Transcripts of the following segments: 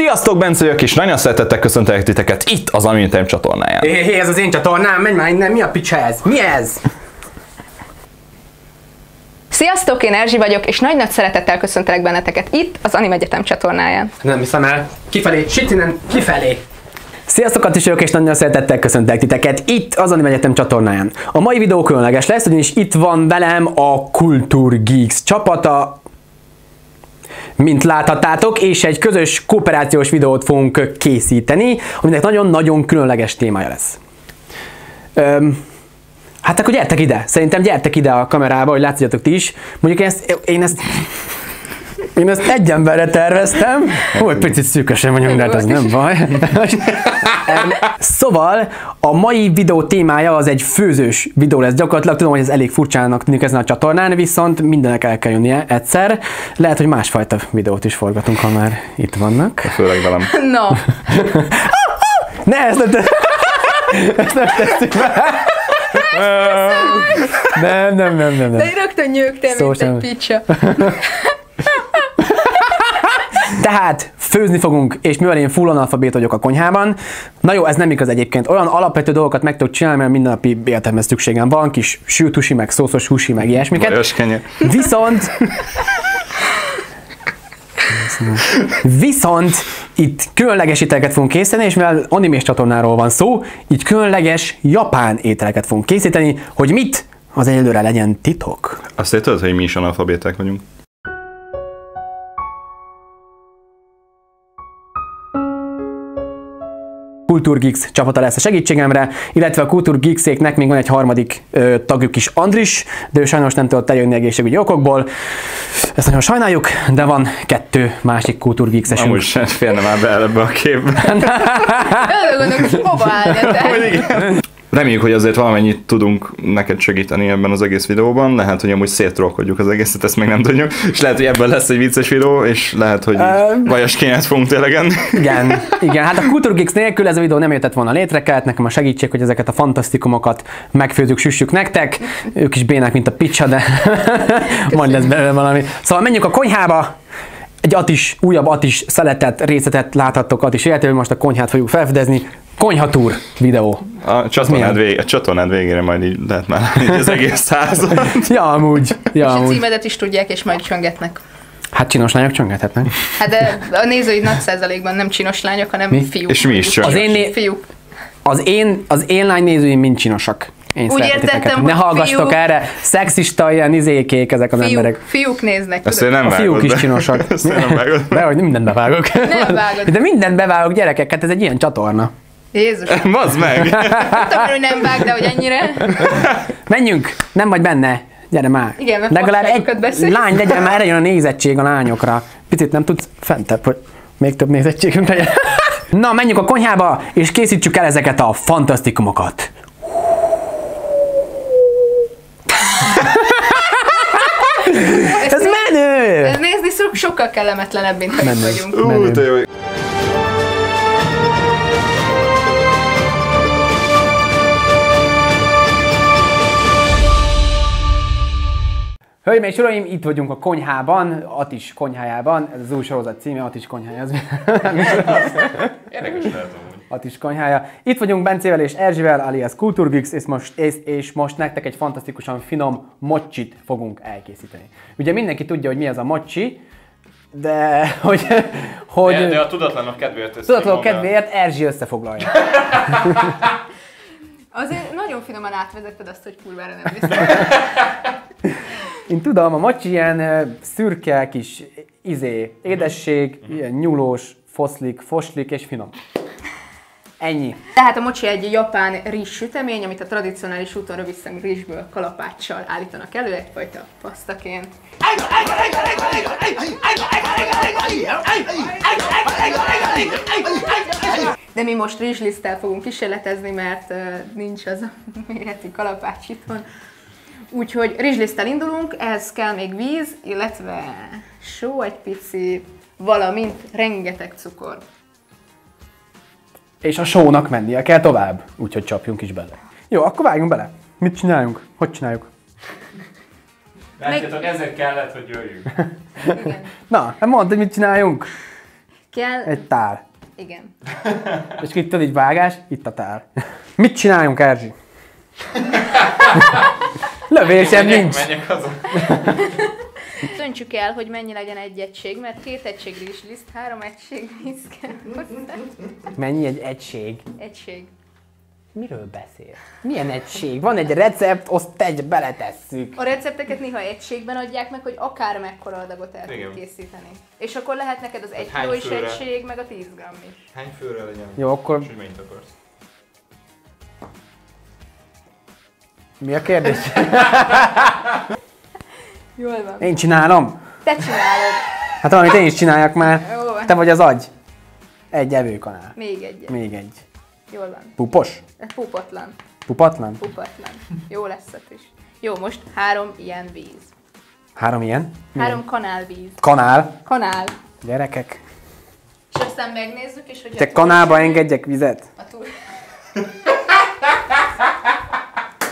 Sziasztok, Bence vagyok, és nagyon szeretettel köszöntelek titeket itt az Amintem csatornáján. Hé, hé, ez az én csatornám, menj már innen, mi a picsa ez? Mi ez? Sziasztok, én Erzsi vagyok, és nagy-nagy szeretettel köszöntelek benneteket itt, az Anim Egyetem csatornáján. Nem hiszem el. Kifelé, sit innen, kifelé. Sziasztok, Attis vagyok, és nagyon szeretettel köszöntelek titeket itt az Anim Egyetem csatornáján. A mai videó különleges lesz, ugyanis itt van velem a Kultúr Geeks csapata, mint láthattátok, és egy közös kooperációs videót fogunk készíteni, aminek nagyon-nagyon különleges témája lesz. Öm, hát akkor gyertek ide, szerintem gyertek ide a kamerába, hogy látszjátok ti is. Mondjuk én ezt, én ezt én ezt egy emberre terveztem, ó, egy picit szűkösen vagyunk, de hát ez nem baj. Szóval a mai videó témája az egy főzős videó lesz gyakorlatilag. Tudom, hogy ez elég furcsának tűnik ezen a csatornán, viszont mindenek el kell jönnie egyszer. Lehet, hogy másfajta videót is forgatunk, ha már itt vannak. Főleg velem. No, Ne, ezt nem, te... ezt nem tesszük be. Nem, nem, nem, nem, de nem. én rögtön nyögtem, Szó mint egy picsa. Tehát főzni fogunk, és mivel én full analfabét vagyok a konyhában, na jó, ez nem igaz egyébként. Olyan alapvető dolgokat meg tudok csinálni, mert mindennapi életemhez szükségem van, kis sült húsi, meg szószos húsi, meg ilyesmiket. Viszont... Viszont itt különleges ételeket fogunk készíteni, és mivel animés csatornáról van szó, így különleges japán ételeket fogunk készíteni, hogy mit, az egyelőre legyen titok. Azt érted, hogy mi is analfabéták vagyunk? Kultúrgeeks csapata lesz a segítségemre, illetve a Kultúrgeekséknek még van egy harmadik ö, tagjuk is, Andris, de ő sajnos nem tudott eljönni egészségügyi okokból. Ezt nagyon sajnáljuk, de van kettő másik Kultúrgeeksesünk. Amúgy sem férne már be ebbe a képbe. Hogy hova? Reméljük, hogy azért valamennyit tudunk neked segíteni ebben az egész videóban. Lehet, hogy amúgy szétrolkodjuk az egészet, ezt még nem tudjuk. És lehet, hogy ebben lesz egy vicces videó, és lehet, hogy Öm. vajas kényet fogunk tényleg enni. Igen, igen, hát a Kultúrgeeks nélkül ez a videó nem jöttett volna létre, kellett nekem a segítség, hogy ezeket a fantasztikumokat megfőzzük, süssük nektek. Ők is bénák, mint a picsa, de majd lesz belőle valami. Szóval menjünk a konyhába, egy atis, újabb atis szeletet, részletet láthattok atis életéből, most a konyhát fogjuk felfedezni. Konyhatúr videó. A csatornád, vég, a csatornád végére majd így lehet már látni az egész százat. Ja, amúgy. Ja, És a amúgy. címedet is tudják, és majd csöngetnek. Hát csinos lányok csöngethetnek. Hát de a nézőid nagy százalékban nem csinos lányok, hanem Mi? fiúk. És mi is Fiúk. Az én né- Fiúk. Az én, az én lány nézőim mind csinosak. Én Úgy értettem, Ne hallgastok fiúk. erre, szexista, ilyen izékék ezek az emberek. Fiúk, fiúk néznek. Ezt nem A fiúk is csinosak. Ezt nem vágod. De hogy mindent bevágok. Nem vágod. De mindent bevágok gyerekek, hát ez egy ilyen csatorna. Jézus. Bazd meg! Tudtam, hogy nem vág, de hogy ennyire. Menjünk, nem vagy benne. Gyere már. Igen, mert Legalább egy beszélsz. lány legyen, már jön a nézettség a lányokra. Picit nem tudsz fentebb, hogy még több nézettségünk legyen. Na, menjünk a konyhába, és készítsük el ezeket a fantasztikumokat. Ez menő! Ez nézni so- sokkal kellemetlenebb, mint Menő. vagyunk. Ú, de jó. Hölgyeim és uraim, itt vagyunk a konyhában, Atis konyhájában, ez az új sorozat címe, Atis konyhája. Ez Érdekes lehet. Atis konyhája. Itt vagyunk Bencével és Erzsivel, alias Kulturgix, és most, és, és most nektek egy fantasztikusan finom mocsit fogunk elkészíteni. Ugye mindenki tudja, hogy mi az a mocsi, de hogy, hogy De, de a tudatlanok kedvéért ezt tudatlanul kimondom. kedvéért Erzsi összefoglalja. Azért nagyon finoman átvezetted azt, hogy kurvára nem biztos. Én tudom, a mocsi ilyen szürke kis izé, édesség, ilyen nyúlós, foszlik, foslik és finom. Ennyi. Tehát a mochi egy japán rizs sütemény, amit a tradicionális úton röviszem rizsből kalapáccsal állítanak elő, egyfajta pasztaként. De mi most rizsliszttel fogunk kísérletezni, mert nincs az a méretű kalapács itthon. Úgyhogy rizsliszttel indulunk, ehhez kell még víz, illetve só egy pici, valamint rengeteg cukor. És a sónak mennie kell tovább, úgyhogy csapjunk is bele. Jó, akkor vágjunk bele. Mit csináljunk? Hogy csináljuk? Látjátok, ezért kellett, hogy jöjjünk. Igen. Na, hát mondd, hogy mit csináljunk. Kell... Egy tál. Igen. És itt így vágás, itt a tál. Mit csináljunk, Erzsi? Lövél sem nincs. Menjek haza. Döntsük el, hogy mennyi legyen egy egység, mert két egység rizsliszt, három egység víz kell hozzá. Mennyi egy egység? Egység. Miről beszél? Milyen egység? Van egy recept, azt egy beletesszük. A recepteket néha egységben adják meg, hogy akár mekkora adagot el tud készíteni. És akkor lehet neked az egy hány kiló is főre? egység, meg a 10 gramm is. Hány főre legyen? Jó, akkor És hogy mennyit akarsz? mi a kérdés? Jól van. Én csinálom. Te csinálod. Hát valamit én is csináljak már. Jó. Te vagy az agy. Egy evőkanál. Még egy. Még egy. Jól van. Pupos? Pupatlan. Pupatlan? Pupatlan. Jó lesz ez is. Jó, most három ilyen víz. Három ilyen? Három kanálvíz. Kanál. Kanál. Gyerekek. És aztán megnézzük, és hogy Te kanálba engedjek vizet? A túl...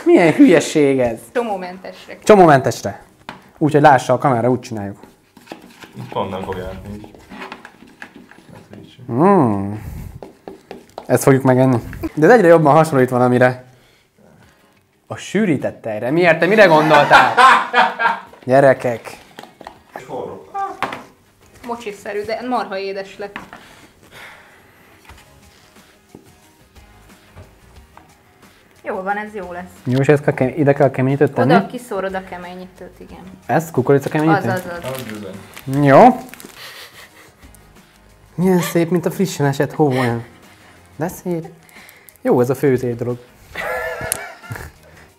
Milyen hülyeség ez? Csomómentesre. Csomómentesre. Úgyhogy lássa a kamera, úgy csináljuk. Pont nem fog látni így. Hát. Mm. Ezt fogjuk megenni. De ez egyre jobban hasonlít valamire. A sűrített tejre. Miért? Te mire gondoltál? Gyerekek. Forró. Mocsiszerű, de marha édes lett. Jó van, ez jó lesz. Jó, és ezt kell, kem- ide kell keményítőt tenni? Oda kiszórod a keményítőt, igen. Ez kukorica keményítő? Az, az, az. Jó. Milyen szép, mint a frissen esett hó olyan. De szép. Jó ez a főzés dolog.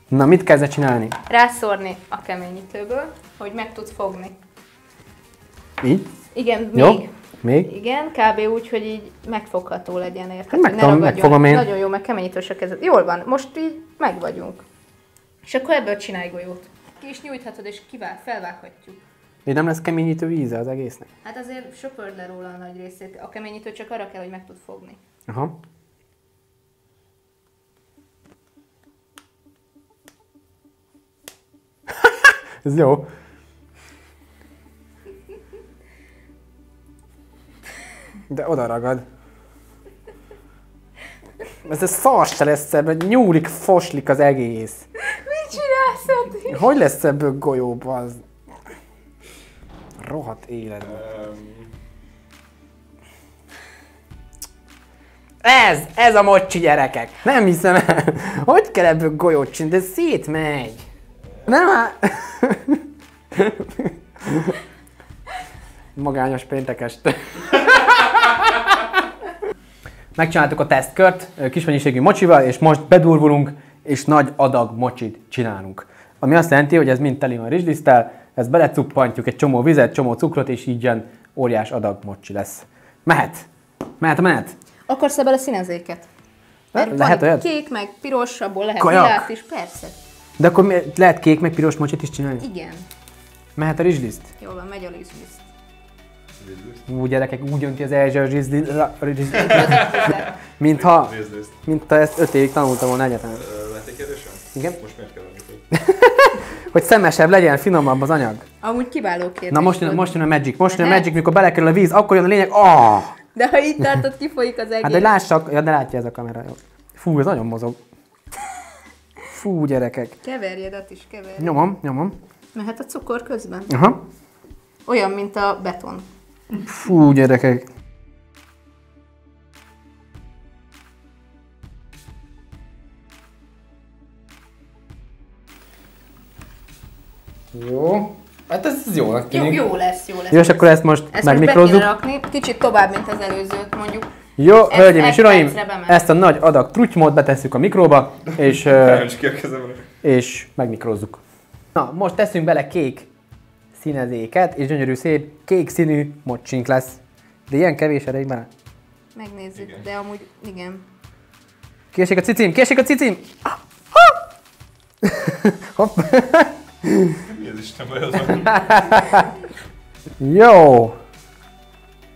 Na, mit kezdve csinálni? Rászórni a keményítőből, hogy meg tud fogni. Így? Igen, Jó? Még. Igen, kb. úgy, hogy így megfogható legyen, érted? Hát ne megfogom, én. Nagyon jó, meg keményítős a kezed. Jól van, most így meg vagyunk. És akkor ebből csinálj golyót. Ki is nyújthatod, és kivág, felvághatjuk. Így nem lesz keményítő íze az egésznek? Hát azért söpörd le róla a nagy részét. A keményítő csak arra kell, hogy meg tud fogni. Aha. Ez jó. De oda ragad. Ez a szars se lesz ebből, nyúlik, foslik az egész. Mit csinálsz eddig? Hogy lesz ebből golyóba az? Rohadt életben. Ez, ez a mocsi gyerekek. Nem hiszem el. Hogy kell ebből golyót csinálni? De szétmegy. Nem á... Magányos péntek este. Megcsináltuk a tesztkört kis mennyiségű mocsival, és most bedurvulunk, és nagy adag mocsit csinálunk. Ami azt jelenti, hogy ez mind teli van rizsliszttel, ezt belecuppantjuk egy csomó vizet, csomó cukrot, és így ilyen óriás adag mocsi lesz. Mehet! Mehet, mehet! Akarsz ebből a színezéket? Mert lehet van olyat? Kék, meg piros, abból lehet Kajak? is, persze. De akkor lehet kék meg piros mocsit is csinálni? Igen. Mehet a rizsliszt? Jól van, megy a rizsliszt. Ú, gyerekek, úgy önti az a rizsliszt, mintha, mintha ezt öt évig tanultam volna egyetemen. Lett egy kérdésem? Igen? Most miért kell? Hogy szemesebb legyen, finomabb az anyag. Amúgy kiváló kérdés Na most jön, most jön a Magic, most jön a Lehet. Magic, mikor belekerül a víz, akkor jön a lényeg, ah! De ha így tartod, kifolyik az egész. Hát de lássak, ja, de látja ez a kamera, jó. Fú, ez nagyon mozog. Fú, gyerekek. Keverjed, ott is keverjed. Nyomom, nyomom. Mehet a cukor közben. Aha. Olyan, mint a beton. Fú, gyerekek. Jó. Hát ez, ez jó. Jó, jó lesz, jó lesz. Jó, és akkor ezt most Ezt megmikrózzuk. kéne rakni, kicsit tovább, mint az előzőt, mondjuk. Jó, Ezt hölgyeim és uraim, ezt a nagy adag trutymót betesszük a mikróba, és, kezemre. és megmikrózzuk. Na, most teszünk bele kék színezéket, és gyönyörű szép kék színű mocsink lesz. De ilyen kevés elég már. Megnézzük, Igen. de amúgy igen. Kiesik a cicim, kiesik a cicim! Ah, ha! Hopp. Mi az Isten baj az? Jó!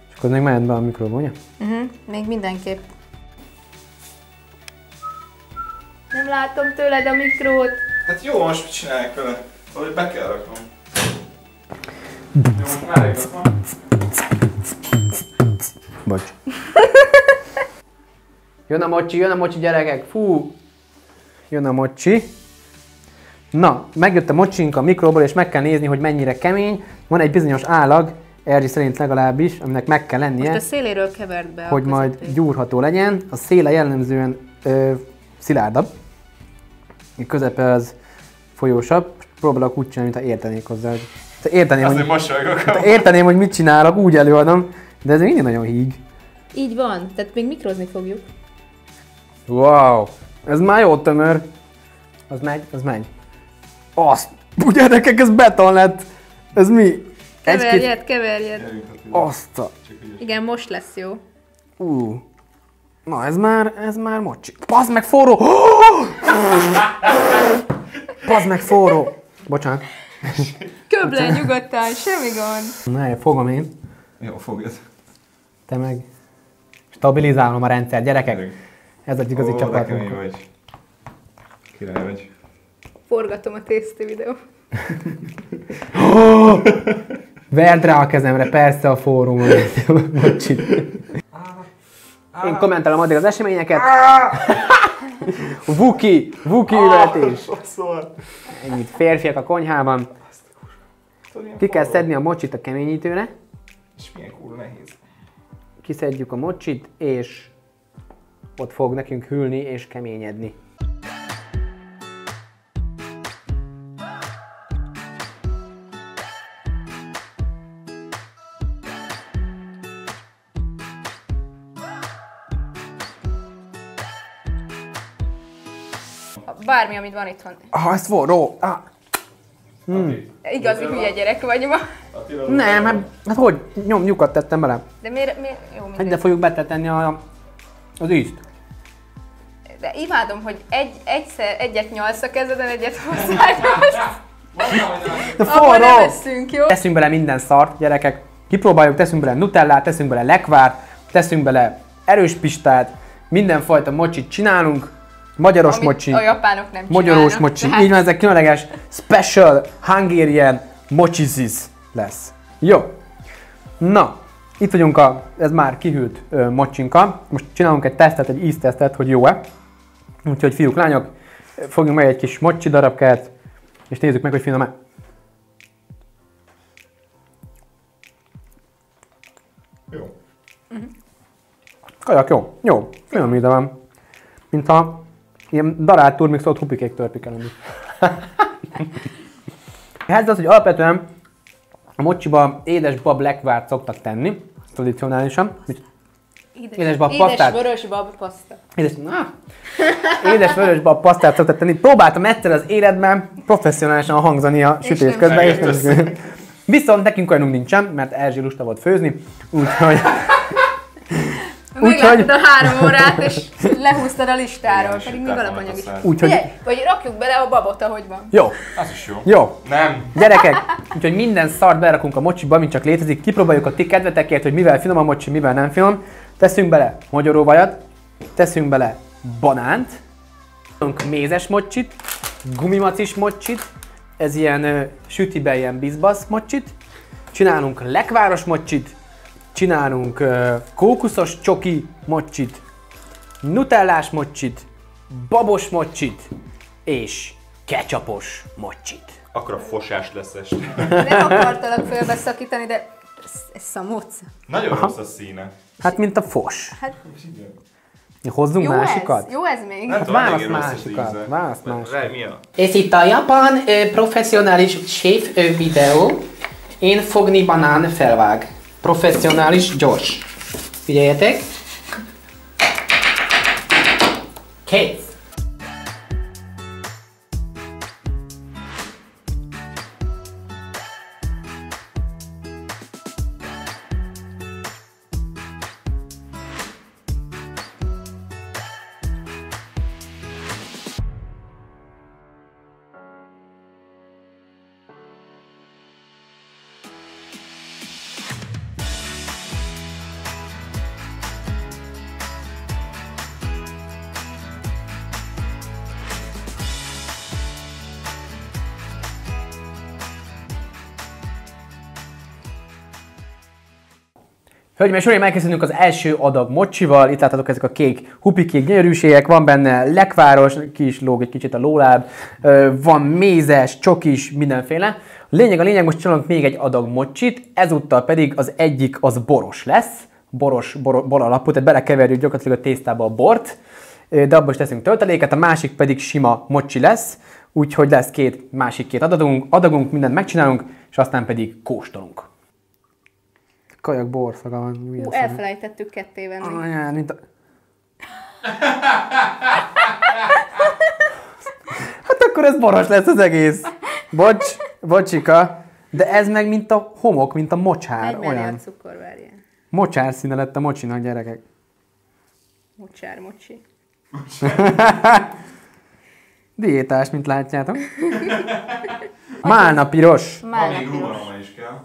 És akkor még mehet be a mikróba, ugye? Uh-huh, még mindenképp. Nem látom tőled a mikrót. Hát jó, most mit csinálják vele? Valahogy be kell raknom. Bocs. Jön a mocsi, jön a mocsi gyerekek, fú! Jön a mocsi. Na, megjött a mocsink a mikróból, és meg kell nézni, hogy mennyire kemény. Van egy bizonyos állag, Erzsi szerint legalábbis, aminek meg kell lennie, Most a széléről kevert be hogy majd gyúrható legyen. A széle jellemzően ö, szilárdabb, a közepe az folyósabb. Próbálok úgy csinálni, mintha értenék hozzá. hogy- Ha Érteném, Azért hogy, ha érteném, hogy mit csinálok, úgy előadom, de ez mindig nagyon híg. Így van, tehát még mikrozni fogjuk. Wow, ez már jó tömör. Az megy, az megy. Azt, gyerekek, ez beton lett. Ez mi? Keverjed, keverjed. Azt a... Igen, most lesz jó. Ú. Na, ez már, ez már mocsi. Pazd meg forró! Pazd meg forró! Bocsánat. Köbb le nyugodtan, semmi gond. Na, fogom én. Jó, fogod. Te meg. Stabilizálom a rendszer, gyerekek. Ez egy igazi Ó, csapat. kemény vagy. Király vagy. Forgatom a tészti videó. Verd rá a kezemre, persze a fórumon. Bocsit. Én kommentelem addig az eseményeket. Vuki, Vuki üvetés. Szóval. Ennyit férfiak a konyhában. Ki kell szedni a mocsit a keményítőre. És milyen kurva nehéz. Kiszedjük a mocsit, és ott fog nekünk hűlni és keményedni. Bármi, amit van itthon. Ah, ez forró! Ah. Igazi hülye gyerek vagy ma. Nem, hát, hát hogy? Nyom, nyukat tettem bele. De miért, miért? Jó, Hát de fogjuk betenni a, az ízt. De imádom, hogy egy, egyszer, egyet nyalsz a kezeden, egyet hozzányalsz. De Abban nem forró! veszünk, jó? Teszünk bele minden szart, gyerekek. Kipróbáljuk, teszünk bele nutellát, teszünk bele lekvárt, teszünk bele erős pistát, mindenfajta mocsit csinálunk. Magyaros Amit mocsi, a japánok nem csinálnak, mocsi. tehát- Így van, ezek különleges special Hungarian mochizis lesz. Jó. Na, itt vagyunk a, ez már kihűlt ö, mocsinka. Most csinálunk egy tesztet, egy íztesztet, hogy jó-e. Úgyhogy fiúk, lányok, fogjunk meg egy kis mocsi darabkát, és nézzük meg, hogy finom-e. Jó. Kajak, jó. Jó. Finom íze van. Mint a ilyen darált turmixolt hupikék törpik el. Ez az, hogy alapvetően a mocsiba édes bab lekvárt szoktak tenni, tradicionálisan. Édes, Édes bab édes pasztát. vörös bab paszta. Édes, ah, édes vörös bab pasztát szoktak tenni. Próbáltam egyszer az életben professzionálisan hangzani a sütés nem közben, és nem Viszont nekünk olyanunk nincsen, mert Erzsi lusta volt főzni, úgyhogy Megláttad a három órát, és lehúztad a listáról, pedig még alapanyag is. Úgyhogy- vagy rakjuk bele a babot, ahogy van. jó, Az is jó. jó. Nem. Gyerekek, úgyhogy minden szart berakunk a mocsiba, mint csak létezik, kipróbáljuk a ti kedvetekért, hogy mivel finom a mocsi, mivel nem finom. Teszünk bele magyaróvajat, teszünk bele banánt, mézes mocsit, gumimacis mocsit, ez ilyen sütibe ilyen bizbasz mocsit, csinálunk lekváros mocsit, csinálunk ö, kókuszos csoki mocsit, nutellás mocsit, babos mocsit, és ketchupos mocsit. Akkor a fosás lesz este. Nem akartalak félbeszakítani, de ez, ez szamóca. Nagyon rossz a színe. Hát, mint a fos. Hát Hozzunk jó másikat? ez, jó ez még. Nem tudom, válasz másikat, válasz másikat. Ez itt a japán ö, professzionális séf ö, videó. Én fogni banán felvág. Professzionális gyors. Figyeljetek. Kész. Hölgyeim és uraim, elkészülünk az első adag mocsival. Itt láthatók ezek a kék hupikék gyönyörűségek. Van benne lekváros, ki is lóg egy kicsit a lóláb. Van mézes, csokis, mindenféle. Lényeg a lényeg, most csinálunk még egy adag mocsit. Ezúttal pedig az egyik az boros lesz. Boros, bor, bor alapú, tehát belekeverjük gyakorlatilag a tésztába a bort. De abban is teszünk tölteléket, a másik pedig sima mocsi lesz. Úgyhogy lesz két, másik két adagunk, adagunk, mindent megcsinálunk, és aztán pedig kóstolunk. Kajak borszaga van. mi Ú, az, hogy- elfelejtettük ketté venni. Anyád, mint a... Hát akkor ez boros lesz az egész. Bocs, bocsika. De ez meg mint a homok, mint a mocsár. Megy mellé a Olyan. cukor, várjál. Mocsár színe lett a mocsinak, gyerekek. Mocsár, mocsi. Diétás, mint látjátok. Málna piros. Már Van még nem rugalma is kell.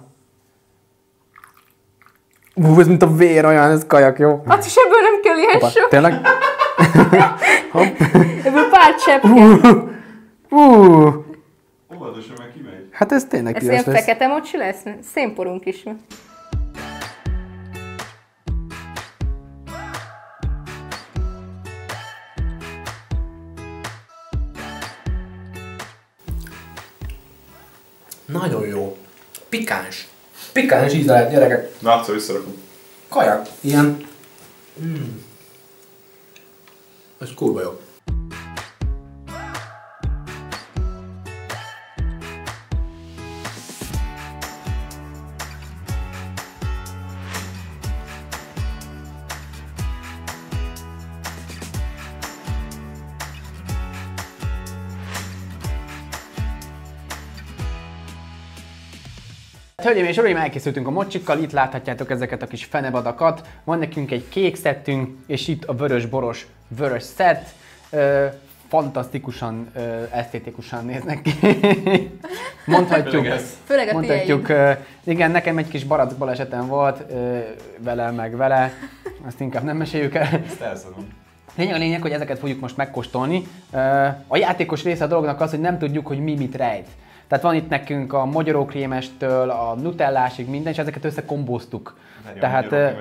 Ú, ez mint a vér olyan, ez kajak, jó? Hát is ebből nem kell ilyen Hoppá, sok. Tényleg? Ebből pár Óvatosan meg kimegy. hát ez tényleg Ez piros ilyen lesz. fekete mocsi lesz? Szénporunk is van. Nagyon jó. Pikáns. Pikáns íze lehet, gyerekek. Na, akkor visszarakom. Kajak. Ilyen... Mm. Ez kurva jó. Hölgyeim és uraim, elkészültünk a mocsikkal, itt láthatjátok ezeket a kis fenevadakat. Van nekünk egy kék szettünk, és itt a vörös-boros vörös szett. Ö, fantasztikusan, ö, esztétikusan néznek ki. Mondhatjuk. Főleg a Mondhatjuk, ö, igen, nekem egy kis barack balesetem volt, ö, vele meg vele, azt inkább nem meséljük el. Ezt elszedom. Lényeg a lényeg, hogy ezeket fogjuk most megkóstolni. Ö, A játékos része a dolognak az, hogy nem tudjuk, hogy mi mit rejt. Tehát van itt nekünk a magyarókrémestől, a nutellásig minden, és ezeket összekombóztuk. Tehát ö, az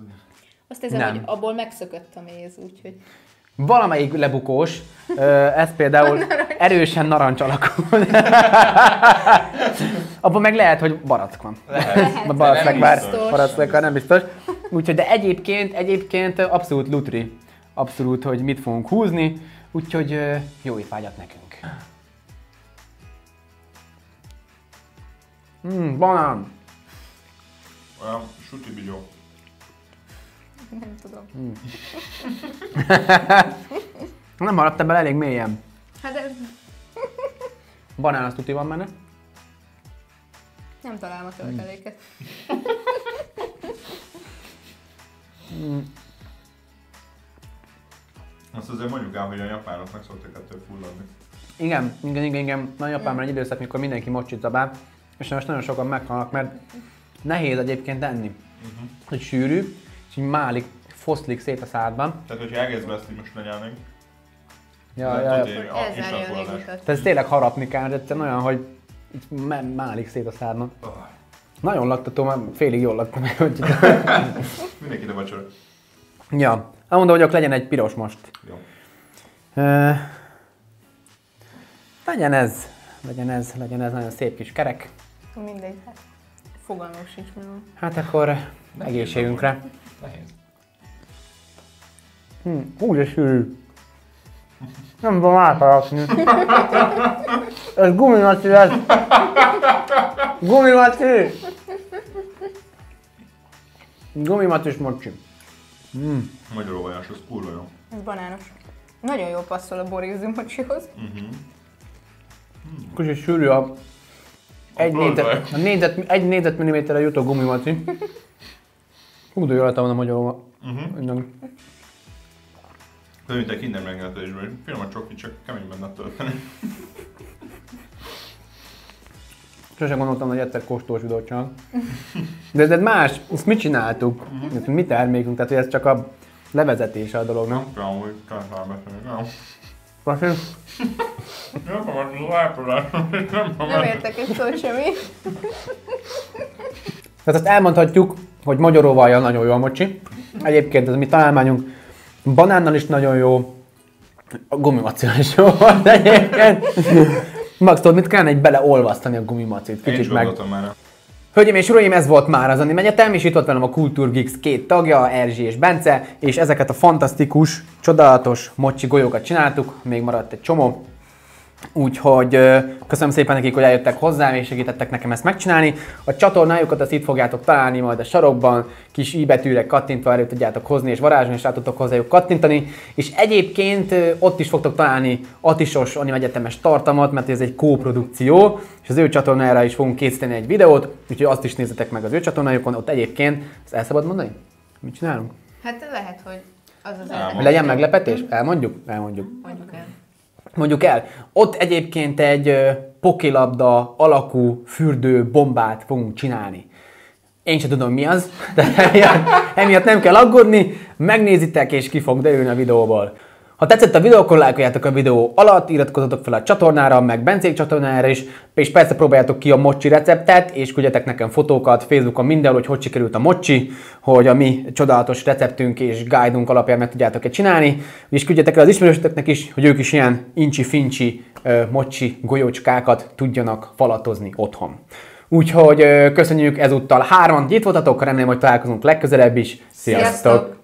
ugye? Azt hiszem, Nem. hogy abból megszökött a méz, úgyhogy... valamelyik lebukós, ez például erősen narancs alakú. Abban meg lehet, hogy barack van. Lehet. A barack nem meg bár, biztos. barack nem biztos. Úgyhogy, de egyébként, egyébként abszolút lutri. Abszolút, hogy mit fogunk húzni. Úgyhogy jó étvágyat nekünk. Mm, banán. Olyan suti bigyó. Nem tudom. Nem maradta bele elég mélyen. Hát ez... Banán az tuti van benne. Nem találom a tölteléket. Azt azért mondjuk el, hogy a japánok meg szoktak ettől fulladni. Igen, igen, igen, igen. Nagyapámra egy időszak, mikor mindenki mocsit zabál, és most nagyon sokan meghalnak, mert nehéz egyébként enni. Uh-huh. Hogy sűrű, és így málik, foszlik szét a szádban. Tehát, hogyha egészben ezt így most lenyelnénk, Ja, ja, ja. Tehát ez tényleg harapni kell, de egyszerűen olyan, hogy málik szét a szádban. Nagyon laktató, mert félig jól laktam Mindenki a vacsora. Ja, elmondom, hogy legyen egy piros most. Jó. Ö, legyen ez, legyen ez, legyen ez nagyon szép kis kerek. Mindegy, hát fogalmam sincs mi van. Hát akkor egészségünkre. Nehéz. Hm, úgy de sűrű. Nem tudom átrakni. Ez gumimaci lesz. Gumimaci! Gumimacis mocsi. Magyar olvajás, az kurva jó. Ez banános. Nagyon jól passzol a borizum mocsihoz. Kicsit sűrű a egy, A négyzet, a négyzet, egy négyzetmilliméterre jutó gumimaci. Hú, de jó lett volna magyarul. Uh-huh. De mint egy kinder meglehetésben, hogy finom a csoki, csak kemény benne tölteni. Sosem gondoltam, hogy egyszer kóstolós videót. De ez, ez más, ezt mit csináltuk? Uh-huh. Mi termékünk, tehát hogy ez csak a levezetése a dolognak. Nem kell, hogy kell beszélni. Nem. Nem akarom, hogy elprodálni. Nem Nem értek egy szót semmi. Tehát azt elmondhatjuk, hogy magyaróvajjal nagyon jó a mocsi. Egyébként ez a mi találmányunk banánnal is nagyon jó, a gumimacil is jó volt egyébként. Max, tudod, mit kellene egy beleolvasztani a gumimacit? Kicsit meg. már. Hölgyeim és uraim, ez volt már az Anime Egyetem, és itt volt velem a Kultúr Geeks két tagja, Erzsi és Bence, és ezeket a fantasztikus, csodálatos mocsi golyókat csináltuk, még maradt egy csomó. Úgyhogy köszönöm szépen nekik, hogy eljöttek hozzám és segítettek nekem ezt megcsinálni. A csatornájukat azt itt fogjátok találni majd a sarokban, kis i betűre kattintva elő tudjátok hozni és varázsolni, és rá tudtok hozzájuk kattintani. És egyébként ott is fogtok találni Atisos Anime Egyetemes tartalmat, mert ez egy kóprodukció, és az ő csatornájára is fogunk készíteni egy videót, úgyhogy azt is nézzetek meg az ő csatornájukon, ott egyébként, ezt el szabad mondani? Mit csinálunk? Hát lehet, hogy az az. Legyen meglepetés? Elmondjuk? Elmondjuk. Mondjuk el. Mondjuk el, ott egyébként egy pokilabda alakú fürdő bombát fogunk csinálni. Én sem tudom mi az, de emiatt, emiatt nem kell aggódni, megnézitek és ki fog derülni a videóból. Ha tetszett a videó, akkor lájkoljátok a videó alatt, iratkozzatok fel a csatornára, meg Bencék csatornára is, és persze próbáljátok ki a mocsi receptet, és küldjetek nekem fotókat Facebookon mindenhol, hogy hogy sikerült a mocsi, hogy a mi csodálatos receptünk és guide-unk alapján meg tudjátok-e csinálni, és küldjetek el az ismerősöknek is, hogy ők is ilyen incsi-fincsi mocsi golyócskákat tudjanak falatozni otthon. Úgyhogy köszönjük ezúttal hárman, itt voltatok, remélem, hogy találkozunk legközelebb is. Sziasztok! Sziasztok!